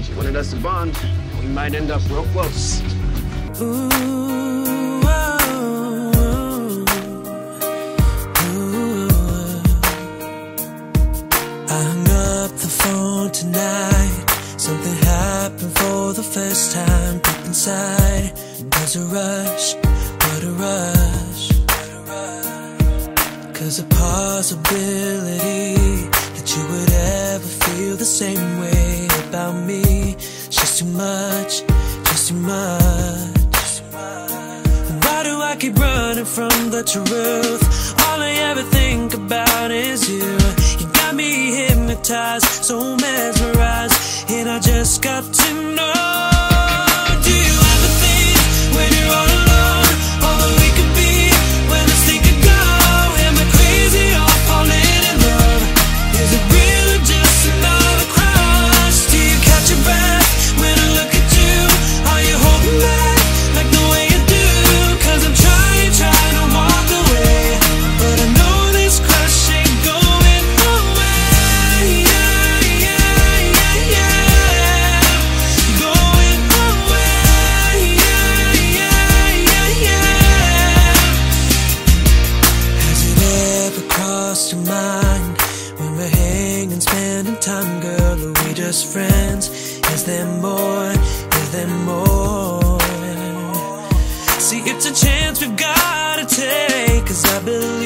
You wanted us to bond. We might end up real close. Ooh, oh, oh. the phone tonight. Something happened for the first time deep inside. There's a rush, what a rush. Cause a possibility that you would ever feel the same way about me. Just too much, just too much. Why do I keep running from the truth? All I ever think about is you. You got me hypnotized, so mesmerized, spending time, girl? Are we just friends? Is there more? Is there more? See, it's a chance we've gotta take. Cause I believe